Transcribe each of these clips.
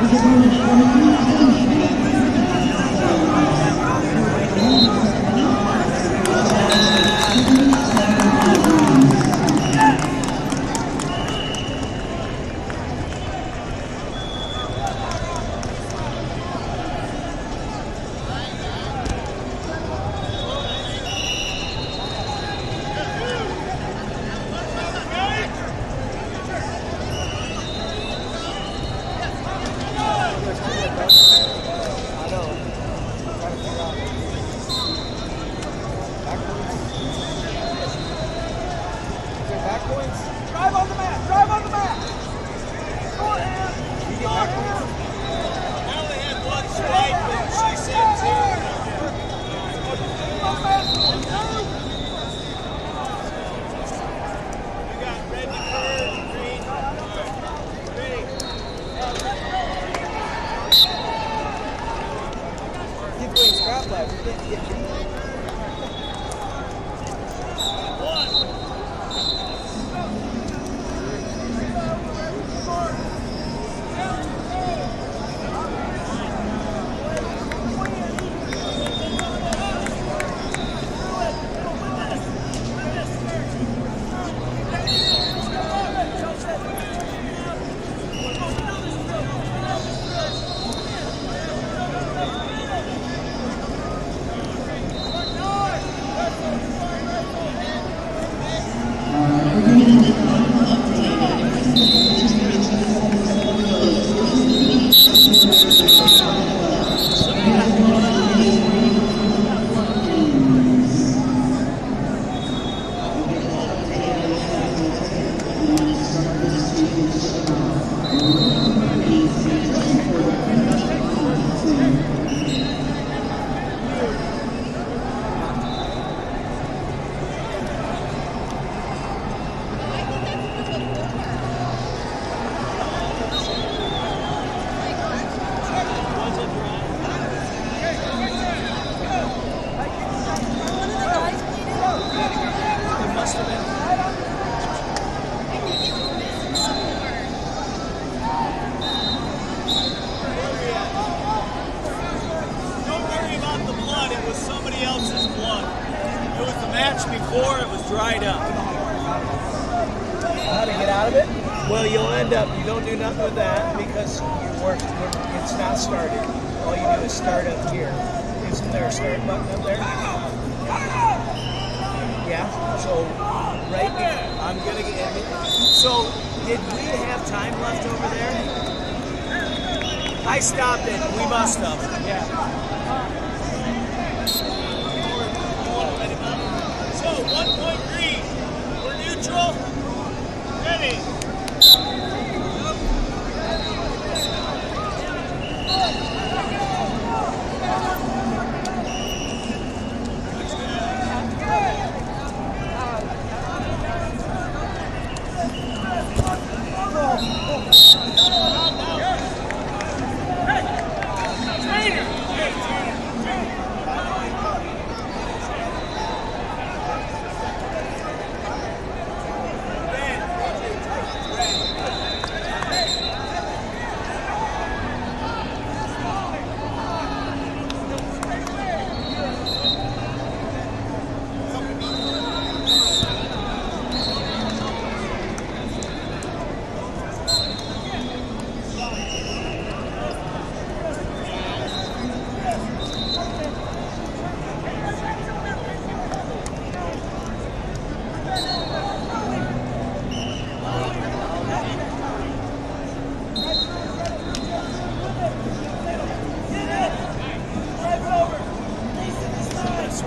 ハハハハ! With that because you work, it's not started. All you do is start up here. Isn't there a start button up there? Yeah, so right there. I'm gonna get. So, did we have time left over there? I stopped it. We must have. Yeah.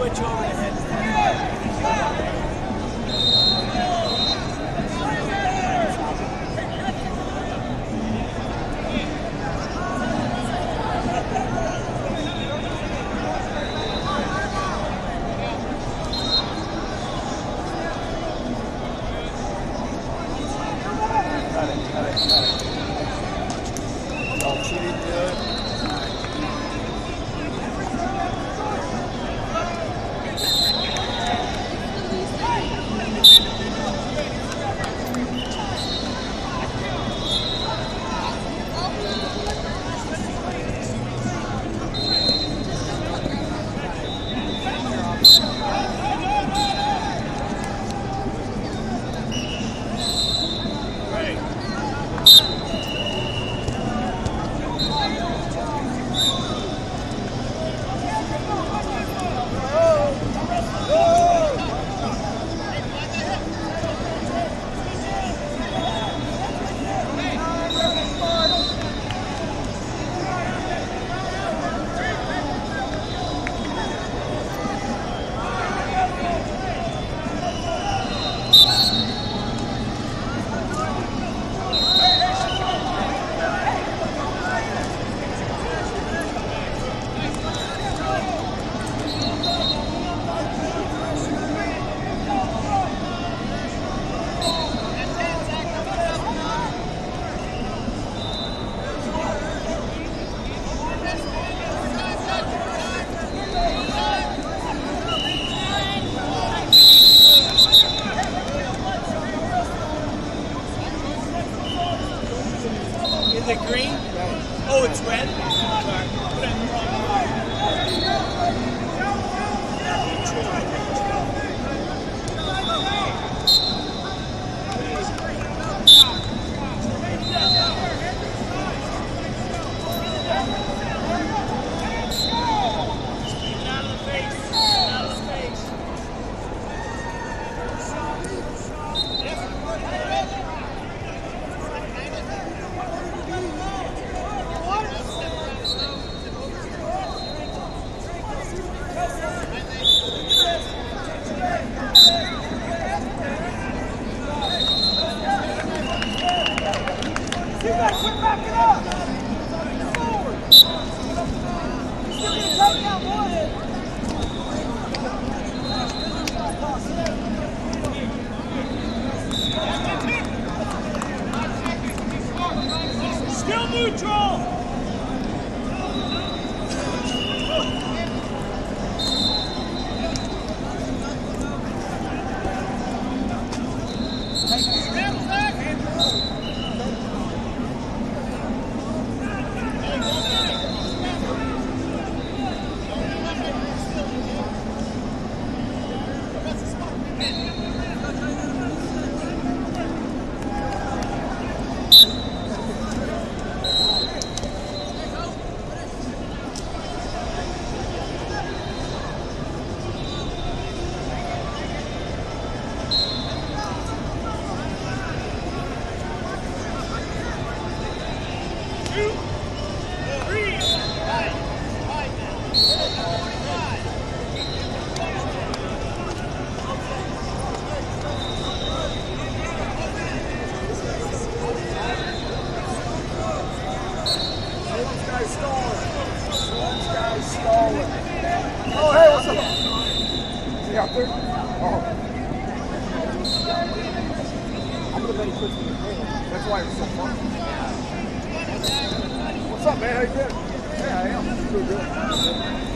switch over to hit. Neutral! That's why it's so fun. What's up, man? How you doing? Yeah, I am.